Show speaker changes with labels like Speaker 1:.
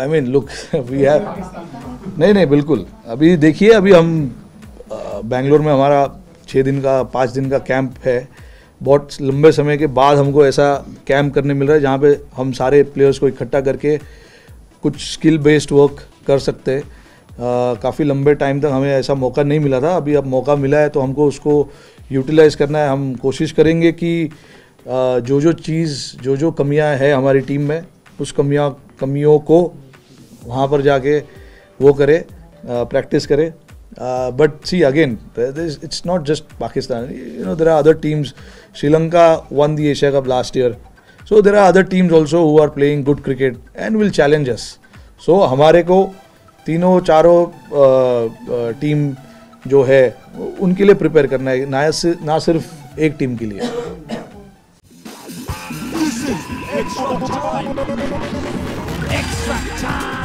Speaker 1: I mean look we have नहीं नहीं बिल्कुल। अभी देखिए अभी हम बेंगलोर में हमारा छः दिन का पाँच दिन का कैंप है। बहुत लंबे समय के बाद हमको ऐसा कैंप करने मिल रहा है जहाँ पे हम सारे प्लेयर्स को इकट्ठा करके कुछ स्किल बेस्ड वर्क कर सकते हैं। काफ़ी लंबे टाइम तक हमें ऐसा मौका नहीं मिला था। अभी अब मौका मिला है तो हमको उसको यूटिलाइज करना है। हम कोशिश करेंगे कि आ, जो जो चीज़ जो जो कमियाँ है हमारी टीम में उस कमियाँ कमियों को वहाँ पर जाके वो करे प्रैक्टिस करे। But see again it's not just Pakistan you know there are other teams Sri Lanka won the Asia cup last year so there are other teams also who are playing good cricket and will challenge us so हमारे को तीनों, चारों team जो है, उनके लिए prepare करना है, ना ना सिर्फ़ एक टीम के लिए। Track time!